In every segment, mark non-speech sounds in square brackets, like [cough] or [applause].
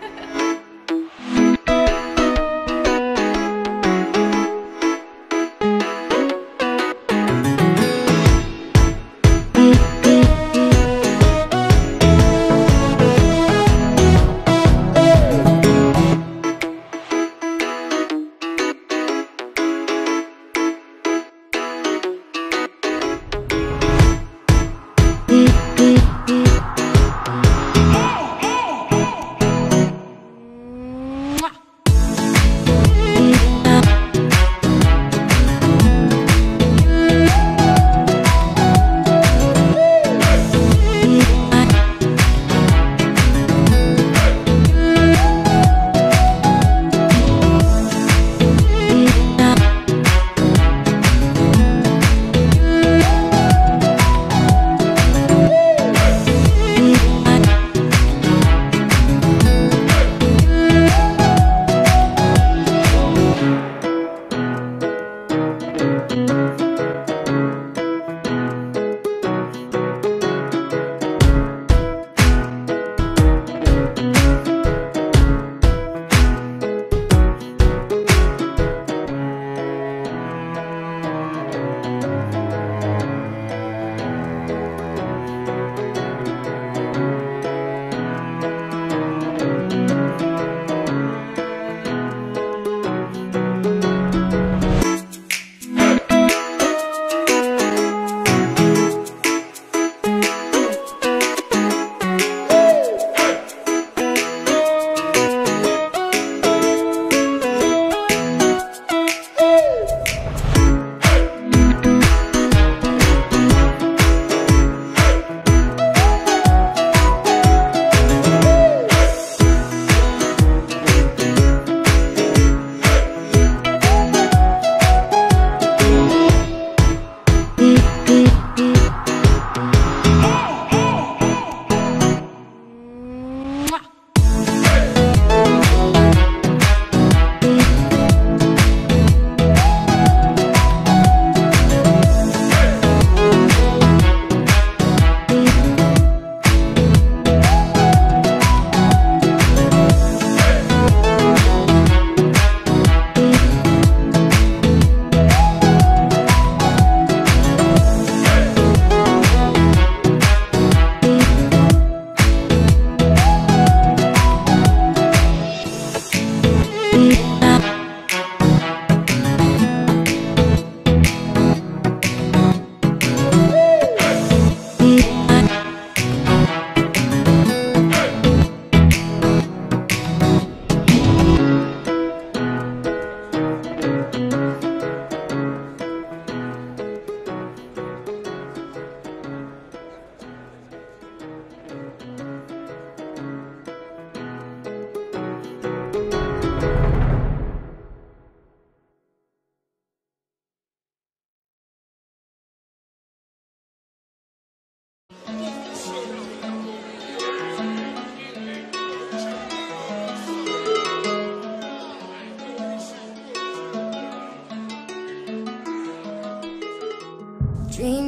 Dream [laughs]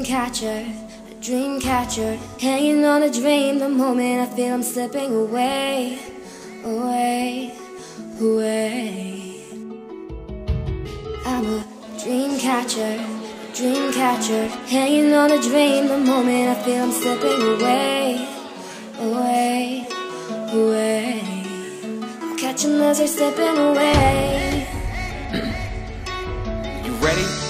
catcher, a dream catcher, hanging on a dream. The moment I feel I'm slipping away, away, away. I'm a dream catcher, a dream catcher, hanging on a dream. The moment I feel I'm slipping away, away, away. I'm catching as they're slipping away. You ready?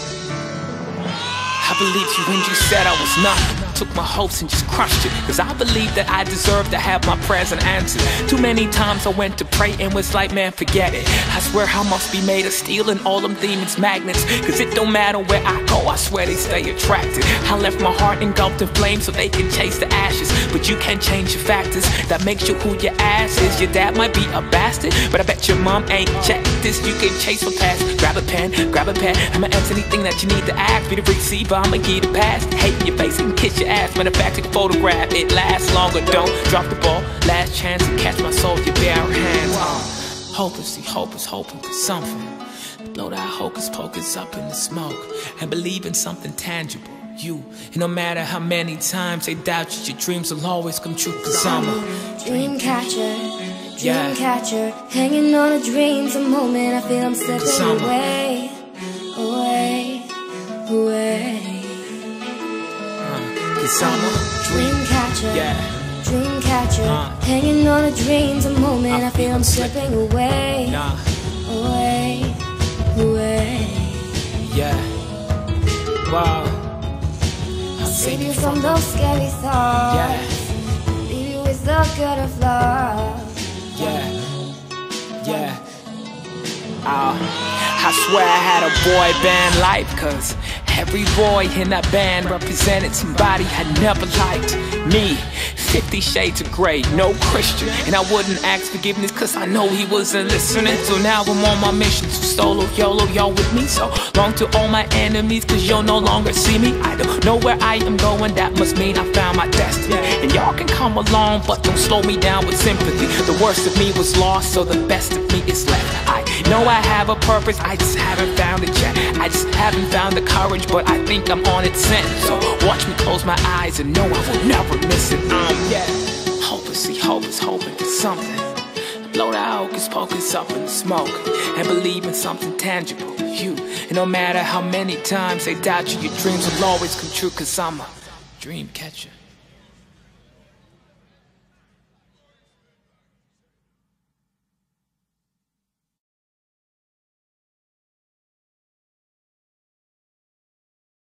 Believed you when you said I was not. Took my hopes and just crushed it. Cause I believed that I deserved to have my prayers and answers. Too many times I went to pray and was like, man, forget it. I swear I must be made of steel and all them demons magnets. Cause it don't matter where I go, I swear they stay attracted. I left my heart engulfed in flames so they can chase the ashes. But you can't change the factors that makes you who your ass is. Your dad might be a bastard, but I bet your mom ain't. Check this, you can chase my past. Grab a pen, grab a pen. I'ma answer anything that you need to ask. Be the receiver, I'ma get past. Hate your face and kiss your ass. Matter of fact, take a photograph. It lasts longer. Don't drop the ball. Last chance to catch my soul. Your bare hands. Uh, hopelessly, hopeless, hoping for something. Blow that hocus pocus up in the smoke and believe in something tangible. You, and no matter how many times they doubt you, your dreams will always come true. Cause I'm a dream catcher, dream Yeah. catcher, hanging on a dream. The moment I feel I'm away, away, Cause I'm Dream catcher, Yeah. dream catcher, Uh. hanging on a dream's The moment I, I feel I'm slipping. slipping away, Nah, away, away. yeah. Wow. I'll Save you from those scary thoughts. Yeah, Leave you with the good of love. yeah, yeah. Oh, I swear I had a boy band life, cause every boy in that band represented somebody I never liked. Me, 50 shades of gray, no Christian. And I wouldn't ask forgiveness cause I know he wasn't listening. So now I'm on my mission to solo YOLO, y'all with me. So long to all my enemies cause you'll no longer see me. I don't know where I am going, that must mean I found my destiny. And y'all can come along, but don't slow me down with sympathy. The worst of me was lost, so the best of me is left. I know I have a purpose, I just haven't found it yet. I just haven't found the courage, but I think I'm on its scent. So watch me close my eyes and know I will never miss it. Um, yeah. Hopelessly hopeless, hoping for something. Blow the hocus pocus up in the smoke and believe in something tangible. You, and no matter how many times they doubt you, your dreams will always come true. Cause I'm a dream catcher.